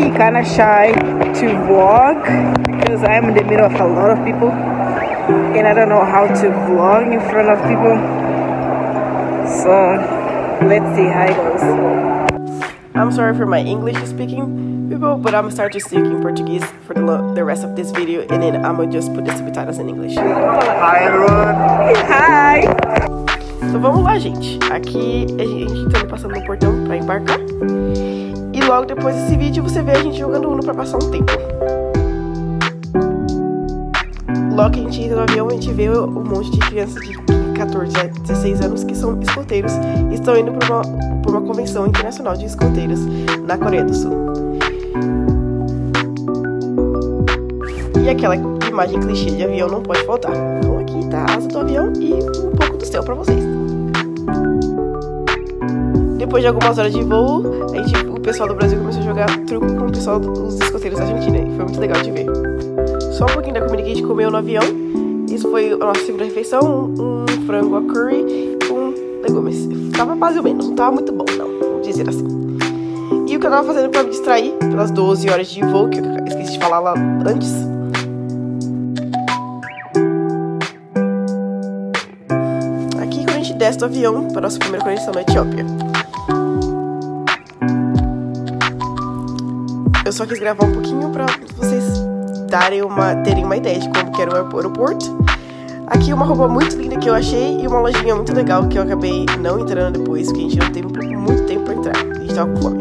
me kind of shy to vlog because I'm in the middle of a lot of people and I don't know how to vlog in front of people. So let's see how it goes. I'm sorry for my English speaking people, but I'm start to speak in Portuguese for the, the rest of this video and then I'm gonna just put the subtitles in English. Hi everyone! Hi! Então vamos lá, gente. Aqui a gente tá passando no portão pra embarcar. Logo depois desse vídeo você vê a gente jogando Uno pra passar um tempo. Logo que a gente entra no avião, a gente vê um monte de crianças de 14 a 16 anos que são escoteiros e estão indo para uma, pra uma convenção internacional de escoteiros na Coreia do Sul. E aquela imagem clichê de avião não pode faltar. Então aqui tá a asa do avião e um pouco do céu para vocês. Depois de algumas horas de voo, a gente, pessoal do Brasil começou a jogar truco com o pessoal dos escoteiros da Argentina. E foi muito legal de ver. Só um pouquinho da comida que a gente comeu no avião. Isso foi a nossa segunda refeição, um, um frango a curry com legumes. Tava mais ou menos, não tava muito bom, não, vamos dizer assim. E o que eu tava fazendo pra me distrair, pelas 12 horas de voo, que eu esqueci de falar lá antes, Aqui quando a gente desce do avião para nossa primeira conexão na Etiópia. Eu só quis gravar um pouquinho para vocês darem uma, terem uma ideia de como que era o aeroporto. Aqui uma roupa muito linda que eu achei e uma lojinha muito legal que eu acabei não entrando depois, porque a gente não teve muito tempo para entrar. A gente tava com fome.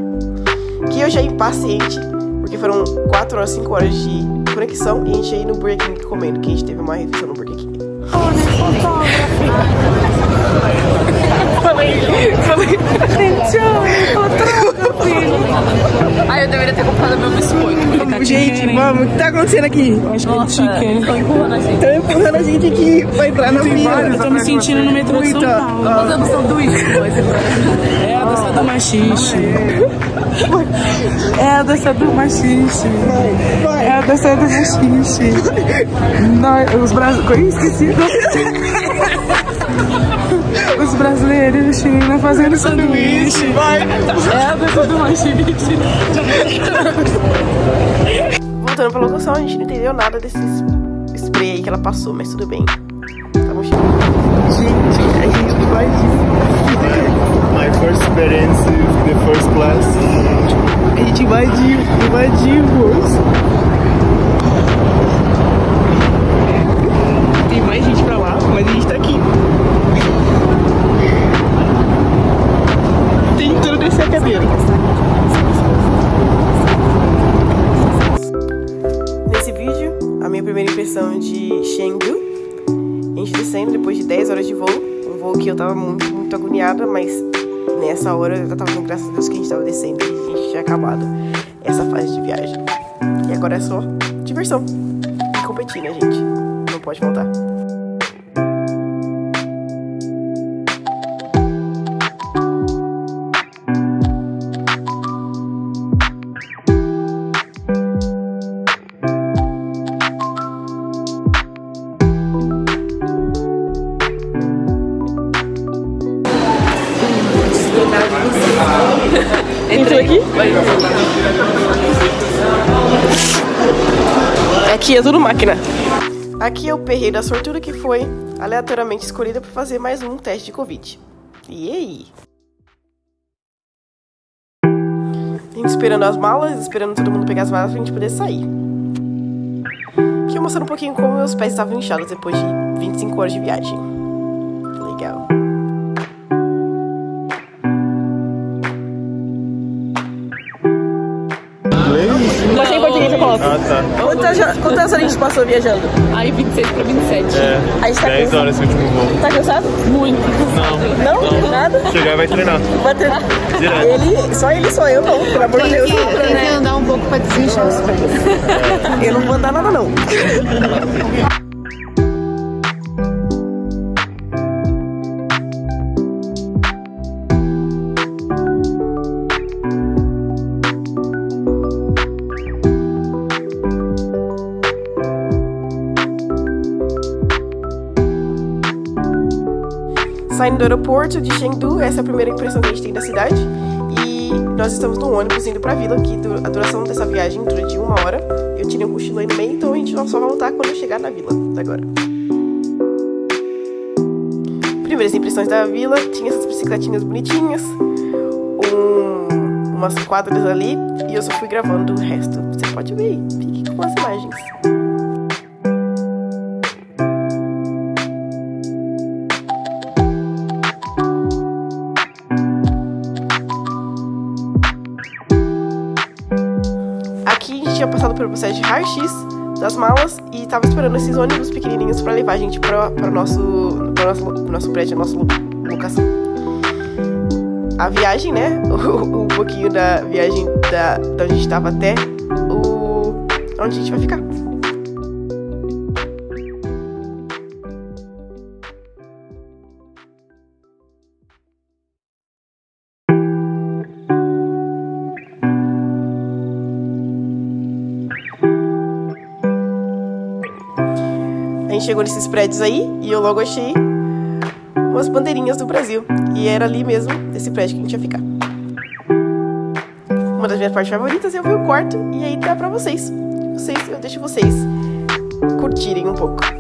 Aqui eu já impaciente, porque foram 4 horas, 5 horas de conexão e a gente ia no Burger King comendo, que a gente teve uma refeição no Burger King. Falei, falei, tchau, fotógrafo. Ai, eu deveria ter comprado meu biscoito. Gente, vamos, o que tá acontecendo aqui? Acho que é chicken. Tô empurrando a gente. Estão empurrando a gente aqui pra entrar na fila. Eu tô me sentindo no metrô de São. Paulo. Fazendo sanduíche. É a dança do machixe. É a dança do machixe. É a dança do machixe. Nós, os brasileiros. Esqueci. Os brasileiros China fazendo sanduíche. É a dança do machixe. Voltando pra locução, a gente não entendeu nada desse spray aí que ela passou, mas tudo bem. Tá bom, Gente, a gente vai My first experience is the first class. A gente invadiu, invadimos. Tem mais gente pra lá, mas a gente tá aqui. Cadeira. Nesse vídeo, a minha primeira impressão de Chengdu. A gente descendo depois de 10 horas de voo. Um voo que eu tava muito, muito agoniada, mas nessa hora eu tava dando graças a Deus que a gente tava descendo e a gente tinha acabado essa fase de viagem. E agora é só diversão. E competir, né, gente? Não pode faltar. Aqui? Aqui é tudo máquina. Aqui é o perreiro da sortuda que foi aleatoriamente escolhida para fazer mais um teste de Covid. E aí? A gente esperando as malas, esperando todo mundo pegar as malas pra gente poder sair. Aqui eu mostrando um pouquinho como meus pés estavam inchados depois de 25 horas de viagem. Legal. Tá. Quantas, quantas horas a gente passou viajando? Aí 26 pra 27. É, A gente tá 10 cansado. horas esse último voo. Tá cansado? Muito. Não, Não? Nada? chegar e vai treinar. Vai treinar. Direto. Ele, só ele, só eu não, pelo amor de Deus. Tem que andar um pouco pra desinchar os pés. Eu não vou andar nada não. Saindo do aeroporto de Chengdu, essa é a primeira impressão que a gente tem da cidade. E nós estamos no ônibus indo pra vila, que a duração dessa viagem dura de uma hora. Eu tirei um cochilo aí no meio, então a gente só vai voltar quando chegar na vila agora. Primeiras impressões da vila, tinha essas bicicletinhas bonitinhas, um, umas quadras ali, e eu só fui gravando o resto. Você pode ver aí, fique com as imagens. Processo de raio-x das malas e tava esperando esses ônibus pequenininhos para levar a gente para o nosso, pra nosso, pro nosso prédio, a nossa locação. A viagem, né? um pouquinho da viagem da, da onde a gente estava até o onde a gente vai ficar. Gente chegou nesses prédios aí e eu logo achei umas bandeirinhas do Brasil. E era ali mesmo, nesse prédio que a gente ia ficar. Uma das minhas partes favoritas eu vi o quarto e aí dá pra vocês. Vocês, eu deixo vocês curtirem um pouco.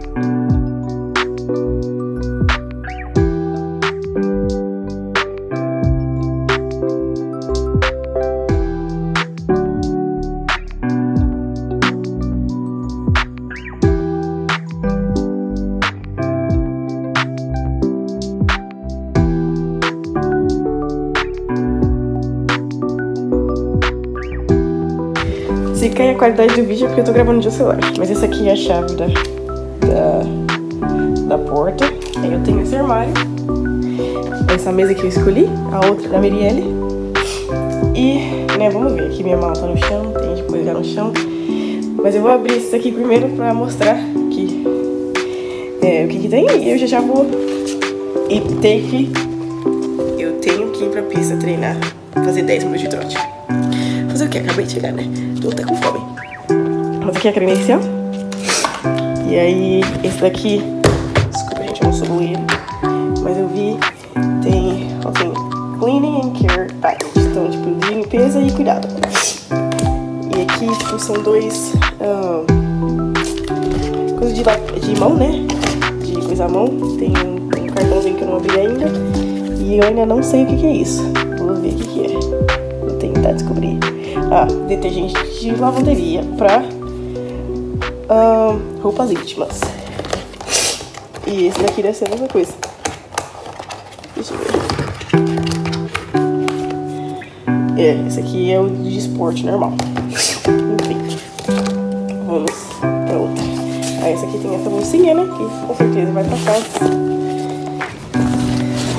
Se cai a qualidade do vídeo é porque eu tô gravando de celular. Mas essa aqui é a chave da, da, da porta. Aí eu tenho esse armário. Essa mesa que eu escolhi. A outra da Mirielle. E, né, vamos ver. Aqui minha mala tá no chão. Tem coisa no chão. Mas eu vou abrir isso aqui primeiro pra mostrar que, é, o que que tem. E eu já já vou... E ter que... Eu tenho que ir pra pista treinar. Fazer 10 minutos de trote. Que? Acabei de chegar, né? Tô até com fome. Mas aqui é a credencial. E aí, esse daqui. Desculpa, gente, eu não sou ele. Mas eu vi. Tem. Ó, tem Cleaning and Care Package. Então, tipo, de limpeza e cuidado. E aqui, tipo, são dois. Uh, coisa de, de mão, né? De coisa à mão. Tem um, um cartãozinho que eu não abri ainda. E eu ainda não sei o que, que é isso. Vou ver o que, que é. Vou tentar descobrir. Ah, detergente de lavanderia pra uh, roupas íntimas. E esse daqui deve ser a mesma coisa. Deixa eu ver. É, esse aqui é o de esporte normal. Enfim. Vamos pra outra. Ah, essa aqui tem essa bolsinha, né? Que com certeza vai pra casa.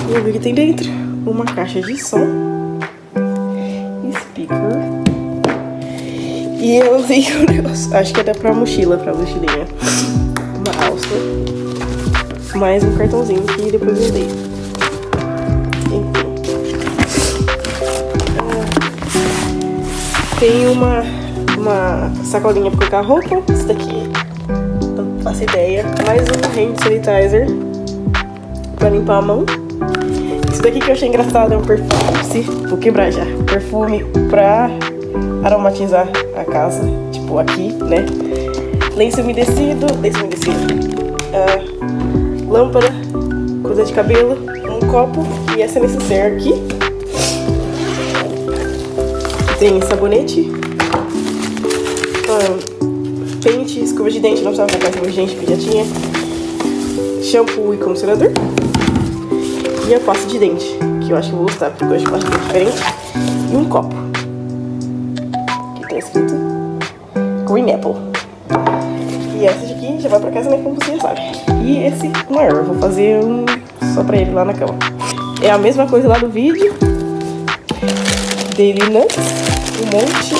Vamos ver o que tem dentro. Uma caixa de som. Speaker. E eu usei o negócio, acho que era pra mochila, pra mochilinha. Uma alça. Mais um cartãozinho que depois eu. Enfim. Tem uma, uma sacolinha pra colocar roupa. Isso daqui, não faço ideia. Mais um hand sanitizer pra limpar a mão. Isso daqui que eu achei engraçado é um perfume. Vou quebrar já. Perfume pra aromatizar a casa. Tipo aqui, né? Lenço umedecido. Lenço umedecido. Uh, lâmpada. Coisa de cabelo. Um copo. E essa necessaire aqui. Tem sabonete. Um, pente, escova de dente. Não precisava comprar escova de dente porque já tinha. Shampoo e condicionador. E a pasta de dente. Que eu acho que eu vou gostar porque eu acho pasta de dente diferente. E um copo. Apple. E essa daqui já vai pra casa, né? Como você já sabe. E esse maior. Eu vou fazer um só pra ele lá na cama. É a mesma coisa lá do vídeo. Daily Nuts. Um monte.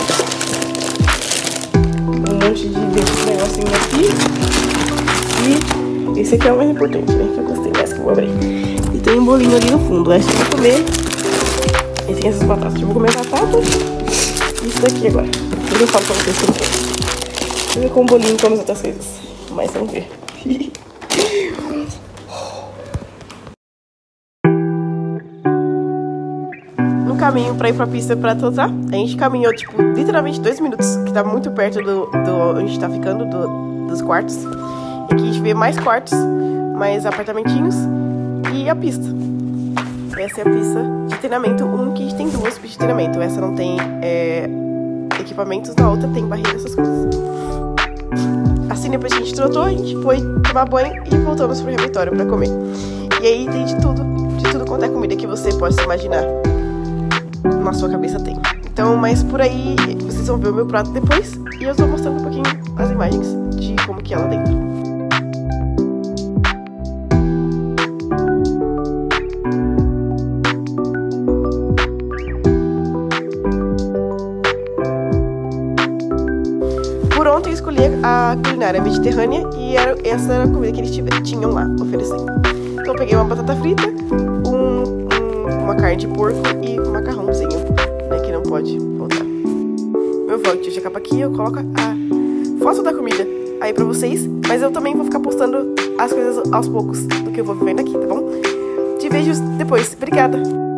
Um monte de desse negocinho aqui. E esse aqui é o mais importante, né? Que eu gostei mais que eu vou abrir. E tem um bolinho ali no fundo. Essa eu vou comer. E tem essas batatas. Eu vou comer batatas. E isso daqui agora. Eu falo pra vocês como é. Eu com bolinho como as outras coisas. Mas vamos ver. caminho pra ir pra pista pra trotar. A gente caminhou, tipo, literalmente dois minutos, que tá muito perto do, do onde a gente tá ficando, do, dos quartos. E aqui a gente vê mais quartos, mais apartamentinhos e a pista. Essa é a pista de treinamento 1, que a gente tem duas pistas de treinamento. Essa não tem é, equipamentos, na outra tem barreira, essas coisas. Assim, depois que a gente trotou, a gente foi tomar banho e voltamos pro refeitório pra comer. E aí tem de tudo, de tudo quanto é comida que você possa imaginar. Na sua cabeça tem. Então, mas por aí, vocês vão ver o meu prato depois. E eu tô mostrando um pouquinho as imagens de como que é lá dentro. Por ontem eu escolhi a culinária mediterrânea e era, essa era a comida que eles tiver, tinham lá oferecendo. Então eu peguei uma batata frita, um, um, uma carne de porco e um macarrãozinho, né, que não pode faltar. Meu vlog de acaba aqui, eu coloco a foto da comida aí pra vocês, mas eu também vou ficar postando as coisas aos poucos do que eu vou vivendo aqui, tá bom? Te vejo depois. Obrigada!